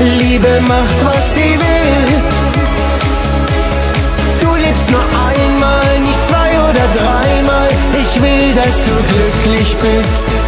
Liebe macht, was sie will. Du lebst nur einmal, nicht zwei oder dreimal. Ich will, dass du glücklich bist.